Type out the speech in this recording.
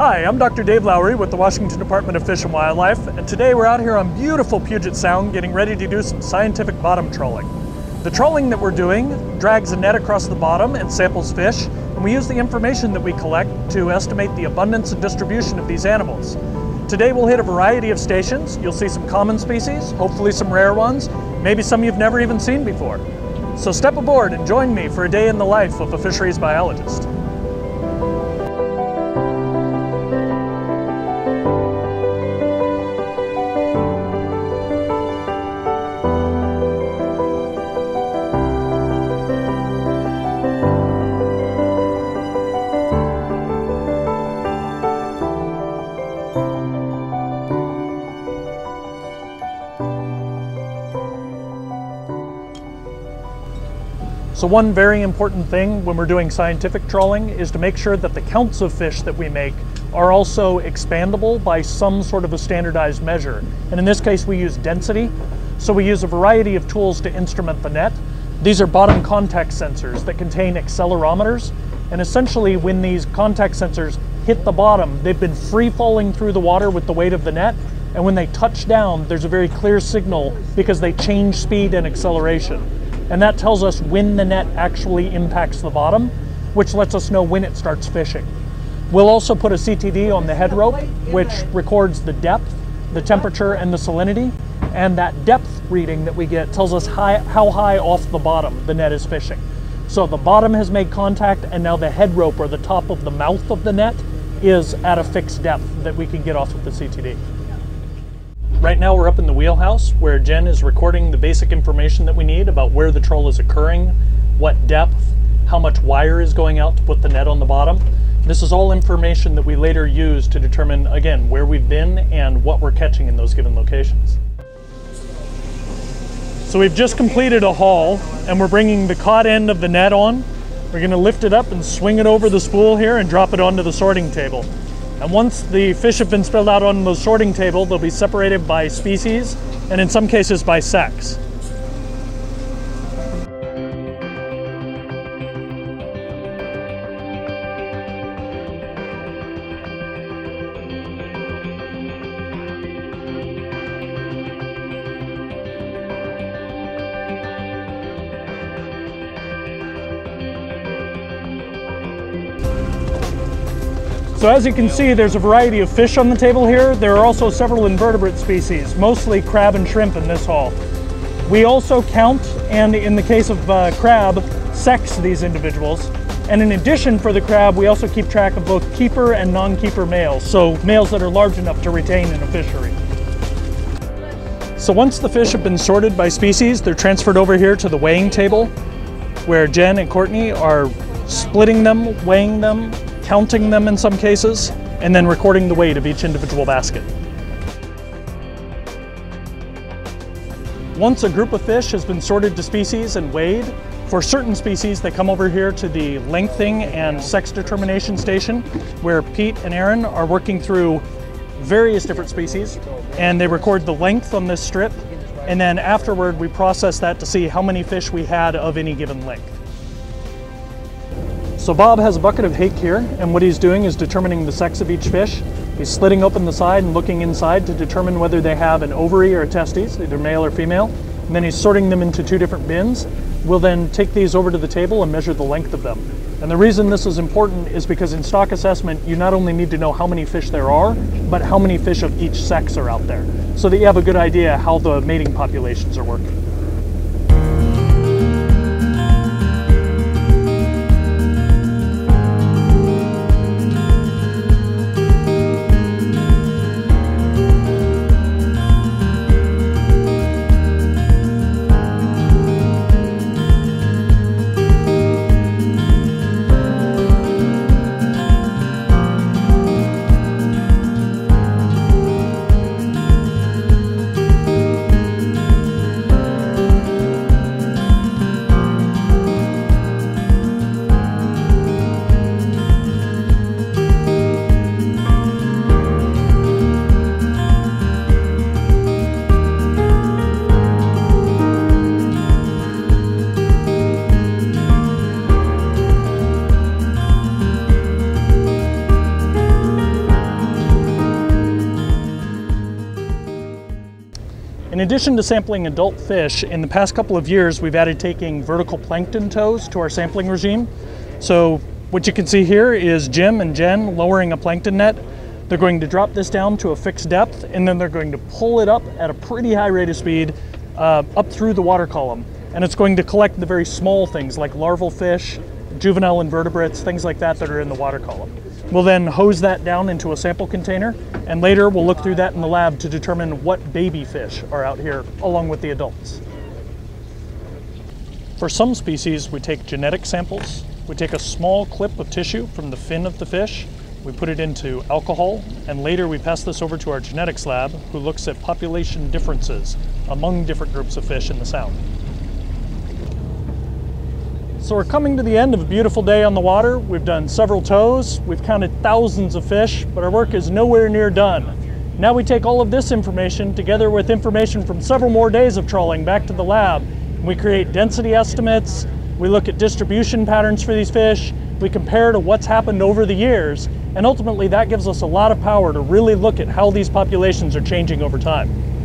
Hi, I'm Dr. Dave Lowry with the Washington Department of Fish and Wildlife, and today we're out here on beautiful Puget Sound getting ready to do some scientific bottom trawling. The trawling that we're doing drags a net across the bottom and samples fish, and we use the information that we collect to estimate the abundance and distribution of these animals. Today we'll hit a variety of stations. You'll see some common species, hopefully some rare ones, maybe some you've never even seen before. So step aboard and join me for a day in the life of a fisheries biologist. So one very important thing when we're doing scientific trawling is to make sure that the counts of fish that we make are also expandable by some sort of a standardized measure. And in this case, we use density. So we use a variety of tools to instrument the net. These are bottom contact sensors that contain accelerometers. And essentially when these contact sensors hit the bottom, they've been free falling through the water with the weight of the net. And when they touch down, there's a very clear signal because they change speed and acceleration and that tells us when the net actually impacts the bottom, which lets us know when it starts fishing. We'll also put a CTD on the head rope, which records the depth, the temperature, and the salinity, and that depth reading that we get tells us high, how high off the bottom the net is fishing. So the bottom has made contact, and now the head rope or the top of the mouth of the net is at a fixed depth that we can get off of the CTD. Right now we're up in the wheelhouse where Jen is recording the basic information that we need about where the trawl is occurring, what depth, how much wire is going out to put the net on the bottom. This is all information that we later use to determine, again, where we've been and what we're catching in those given locations. So we've just completed a haul and we're bringing the cod end of the net on. We're gonna lift it up and swing it over the spool here and drop it onto the sorting table. And once the fish have been spilled out on the sorting table, they'll be separated by species and in some cases by sex. So as you can see, there's a variety of fish on the table here. There are also several invertebrate species, mostly crab and shrimp in this haul. We also count, and in the case of uh, crab, sex these individuals. And in addition for the crab, we also keep track of both keeper and non-keeper males, so males that are large enough to retain in a fishery. So once the fish have been sorted by species, they're transferred over here to the weighing table, where Jen and Courtney are splitting them, weighing them, counting them in some cases, and then recording the weight of each individual basket. Once a group of fish has been sorted to species and weighed, for certain species they come over here to the lengthing and sex determination station where Pete and Aaron are working through various different species and they record the length on this strip and then afterward we process that to see how many fish we had of any given length. So Bob has a bucket of hake here, and what he's doing is determining the sex of each fish. He's slitting open the side and looking inside to determine whether they have an ovary or a testes, either male or female. And then he's sorting them into two different bins. We'll then take these over to the table and measure the length of them. And the reason this is important is because in stock assessment, you not only need to know how many fish there are, but how many fish of each sex are out there, so that you have a good idea how the mating populations are working. In addition to sampling adult fish, in the past couple of years, we've added taking vertical plankton tows to our sampling regime. So what you can see here is Jim and Jen lowering a plankton net. They're going to drop this down to a fixed depth, and then they're going to pull it up at a pretty high rate of speed uh, up through the water column. And it's going to collect the very small things like larval fish, juvenile invertebrates, things like that that are in the water column. We'll then hose that down into a sample container, and later we'll look through that in the lab to determine what baby fish are out here along with the adults. For some species, we take genetic samples. We take a small clip of tissue from the fin of the fish, we put it into alcohol, and later we pass this over to our genetics lab, who looks at population differences among different groups of fish in the sound. So we're coming to the end of a beautiful day on the water. We've done several tows, we've counted thousands of fish, but our work is nowhere near done. Now we take all of this information together with information from several more days of trawling back to the lab. We create density estimates, we look at distribution patterns for these fish, we compare to what's happened over the years, and ultimately that gives us a lot of power to really look at how these populations are changing over time.